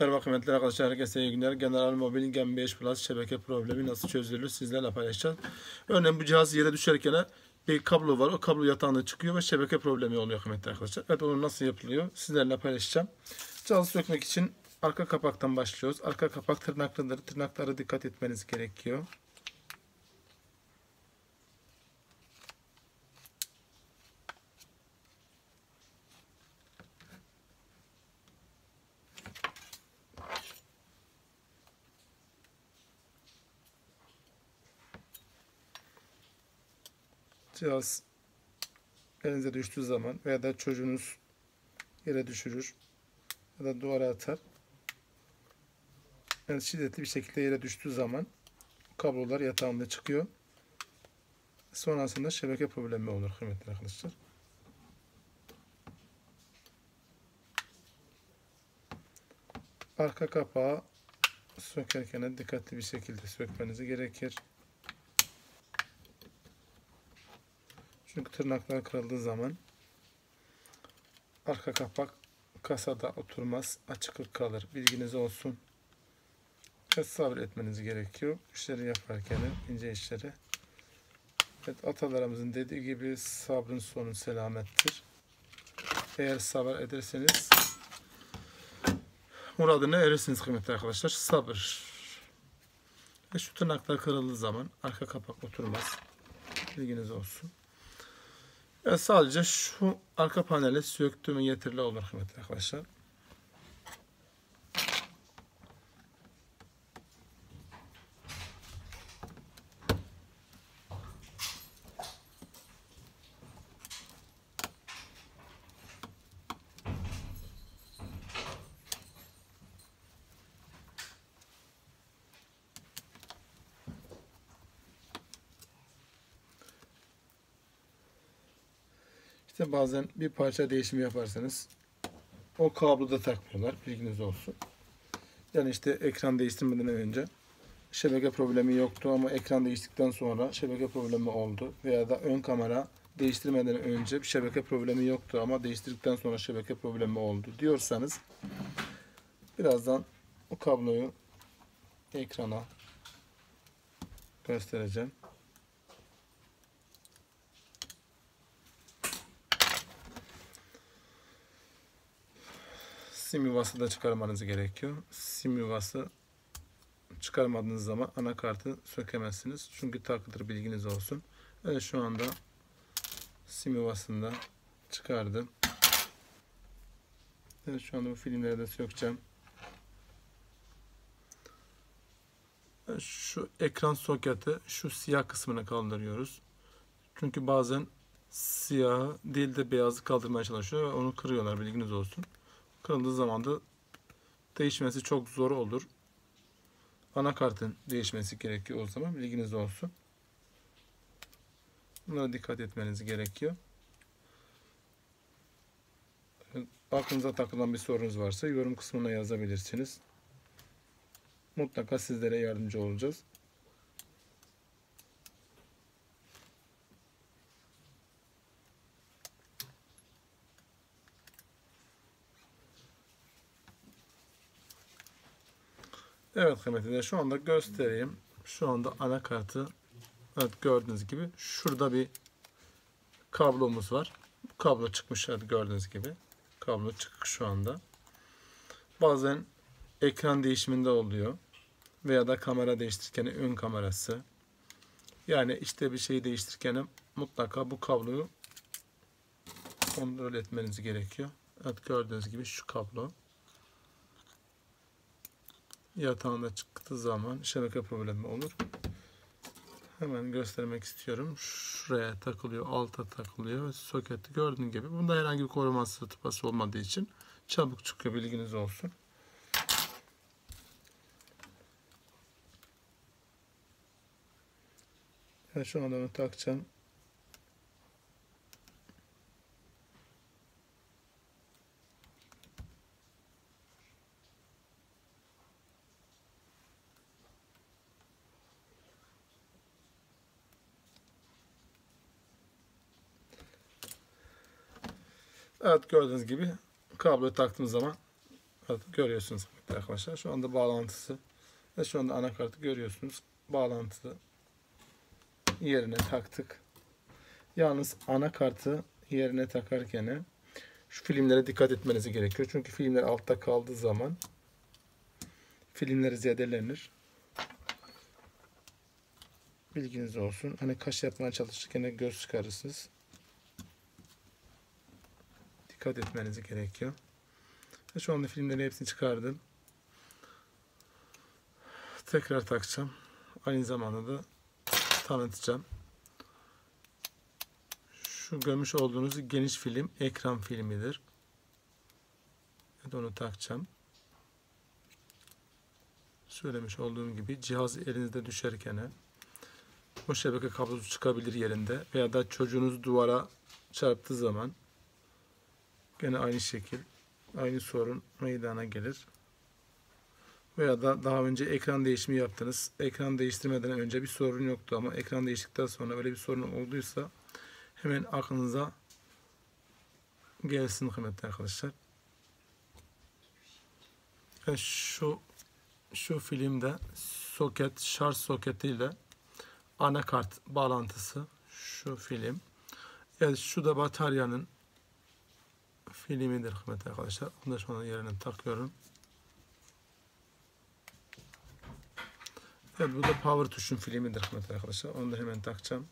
Merhaba kıymetli arkadaşlar, herkese iyi günler. General Mobil Gen 5 Plus şebeke problemi nasıl çözülür sizlerle paylaşacağız. Örneğin bu cihaz yere düşerken bir kablo var. O kablo yatağında çıkıyor ve şebeke problemi oluyor kıymetli arkadaşlar. Evet onu nasıl yapılıyor sizlerle paylaşacağım. Cihazı sökmek için arka kapaktan başlıyoruz. Arka kapak tırnaklıdır. Tırnaklara dikkat etmeniz gerekiyor. Cihaz elinize düştüğü zaman veya da çocuğunuz yere düşürür ya da duvara atar. Yani şiddetli bir şekilde yere düştüğü zaman kablolar yatağında çıkıyor. Sonrasında şebeke problemi olur kıymetli arkadaşlar. Arka kapağı sökerken dikkatli bir şekilde sökmeniz gerekir. Çünkü tırnaklar kırıldığı zaman arka kapak kasada oturmaz, açıklık kalır. Bilginiz olsun. Evet, sabır etmeniz gerekiyor. İşleri yaparken ince işleri. Evet, atalarımızın dediği gibi sabrın sonu selamettir. Eğer sabır ederseniz muradına erirsiniz kıymetli arkadaşlar. Sabır. Ve şu tırnaklar kırıldığı zaman arka kapak oturmaz. Bilginiz olsun. Ya sadece şu arka paneli söktüğümü yeterli olur arkadaşlar. İşte bazen bir parça değişimi yaparsanız o kabloda takmıyorlar. Bilginiz olsun. Yani işte ekran değiştirmeden önce şebeke problemi yoktu ama ekran değiştikten sonra şebeke problemi oldu. Veya da ön kamera değiştirmeden önce bir şebeke problemi yoktu ama değiştirdikten sonra şebeke problemi oldu diyorsanız birazdan o kabloyu ekrana göstereceğim. Sim yuvası da çıkarmanız gerekiyor. Sim yuvası çıkarmadığınız zaman anakartı sökemezsiniz. Çünkü takıdır bilginiz olsun. Evet şu anda sim yuvasını çıkardım. Evet şu anda bu filmleri de sökeceğim. Şu ekran soketi şu siyah kısmını kaldırıyoruz. Çünkü bazen siyah değil de beyazı kaldırmaya çalışıyor ve onu kırıyorlar bilginiz olsun. Kırıldığı zaman da değişmesi çok zor olur. Anakartın değişmesi gerekiyor o zaman. Bilginiz olsun. Bunlara dikkat etmeniz gerekiyor. Aklınıza takılan bir sorunuz varsa yorum kısmına yazabilirsiniz. Mutlaka sizlere yardımcı olacağız. Evet kıymetli şu anda göstereyim. Şu anda anakartı evet gördüğünüz gibi şurada bir kablomuz var. Kablo çıkmış gördüğünüz gibi. Kablo çıkık şu anda. Bazen ekran değişiminde oluyor. Veya da kamera değiştirirken ön kamerası. Yani işte bir şeyi değiştirirken mutlaka bu kabloyu kontrol etmeniz gerekiyor. Evet gördüğünüz gibi şu kablo yatağında çıktığı zaman şebeke problemi olur. Hemen göstermek istiyorum. Şuraya takılıyor, alta takılıyor. Soketi gördüğün gibi. Bunda herhangi bir koruması tıpası olmadığı için çabuk çıkıyor bilginiz olsun. Ben şu anda onu takacağım. Evet gördüğünüz gibi kabloyu taktığımız zaman evet, görüyorsunuz. arkadaşlar. Şu anda bağlantısı ve şu anda anakartı görüyorsunuz. Bağlantı yerine taktık. Yalnız anakartı yerine takarken şu filmlere dikkat etmeniz gerekiyor. Çünkü filmler altta kaldığı zaman filmleri zedelenir. Bilginiz olsun. Hani kaş yapmaya çalışırken göz çıkarırsınız. Dikkat etmeniz gerekiyor. Şu anda filmlerin hepsini çıkardım. Tekrar takacağım. Aynı zamanda da tanıtacağım. Şu görmüş olduğunuz geniş film ekran filmidir. Evet onu takacağım. Söylemiş olduğum gibi cihaz elinizde düşerken o şebeke kablosu çıkabilir yerinde veya da çocuğunuz duvara çarptığı zaman gene aynı şekil aynı sorun meydana gelir. Veya da daha önce ekran değişimi yaptınız. Ekran değiştirmeden önce bir sorun yoktu ama ekran değiştikten sonra öyle bir sorun olduysa hemen aklınıza gelsin kıymetli arkadaşlar. Şu şu filmde soket şarj soketiyle anakart bağlantısı şu film. Evet şu da bataryanın filmidir kıymetli arkadaşlar. Onu da şu an yerine takıyorum. Evet bu da power tuşun filmidir kıymetli arkadaşlar. Onu da hemen takacağım.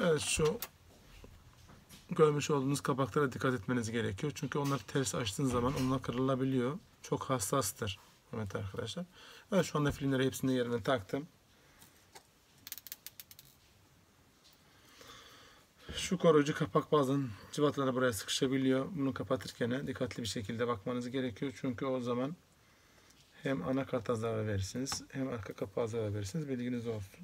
Evet şu görmüş olduğunuz kapaklara dikkat etmeniz gerekiyor. Çünkü onlar ters açtığınız zaman onlar kırılabiliyor. Çok hassastır. Evet arkadaşlar. Evet şu anda filmleri hepsini yerine taktım. Şu koruyucu kapak bazen cıvatalara buraya sıkışabiliyor. Bunu kapatırken dikkatli bir şekilde bakmanız gerekiyor. Çünkü o zaman hem anakarta zarar verirsiniz hem arka kapağa zarar verirsiniz. Bilginiz olsun.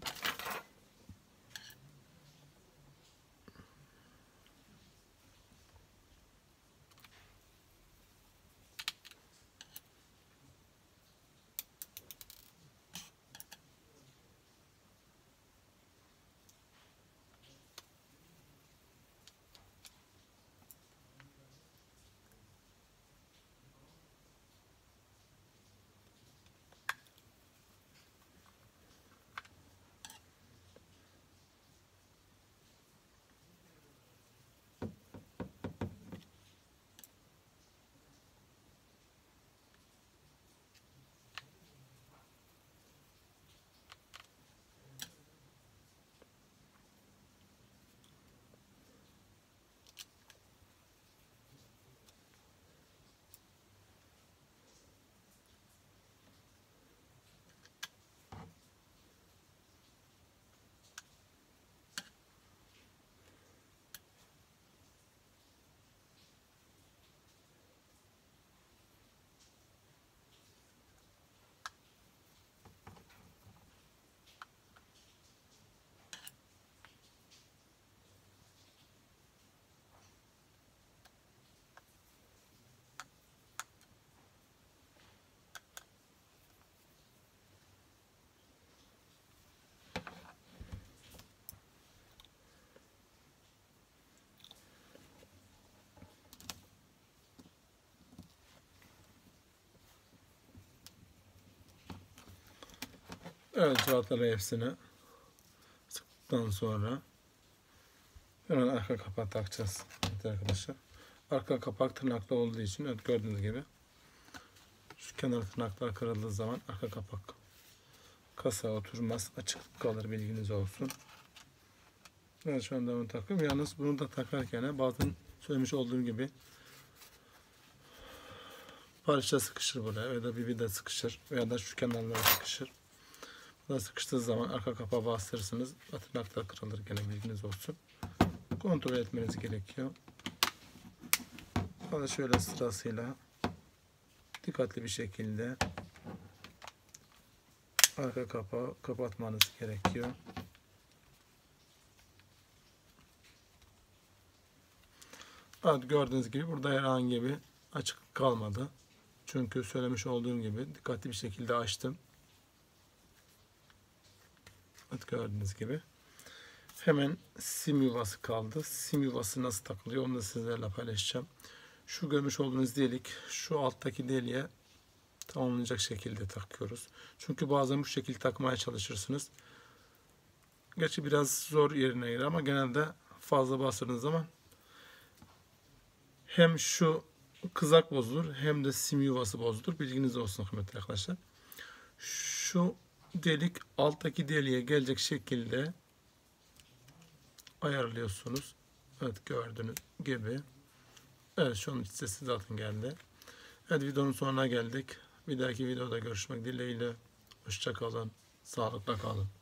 Evet cıvataları hepsini sıktıktan sonra hemen arka kapağı takacağız evet arkadaşlar. Arka kapak tırnaklı olduğu için evet gördüğünüz gibi şu kenar tırnaklar kırıldığı zaman arka kapak kasa oturmaz açık kalır bilginiz olsun. Evet şu anda bunu takıyorum. Yalnız bunu da takarken bazen söylemiş olduğum gibi parça sıkışır buraya ya da bir vida sıkışır veya da şu kenarlara sıkışır. Buna sıkıştığı zaman arka kapağı bastırırsınız. Tırnaklar kırılır gene bilginiz olsun. Kontrol etmeniz gerekiyor. Bana şöyle sırasıyla dikkatli bir şekilde arka kapağı kapatmanız gerekiyor. Evet gördüğünüz gibi burada herhangi bir açık kalmadı. Çünkü söylemiş olduğum gibi dikkatli bir şekilde açtım. Evet gördüğünüz gibi. Hemen sim yuvası kaldı. Sim yuvası nasıl takılıyor onu da sizlerle paylaşacağım. Şu görmüş olduğunuz delik şu alttaki deliğe tamamlanacak şekilde takıyoruz. Çünkü bazen bu şekilde takmaya çalışırsınız. Gerçi biraz zor yerine göre ama genelde fazla bastırdığınız zaman hem şu kızak bozulur hem de sim yuvası bozulur. Bilginiz olsun kıymetli arkadaşlar. Şu delik alttaki deliğe gelecek şekilde ayarlıyorsunuz. Evet gördüğünüz gibi. Evet şu an sesi zaten geldi. Evet videonun sonuna geldik. Bir dahaki videoda görüşmek dileğiyle. Hoşçakalın. Sağlıkla kalın.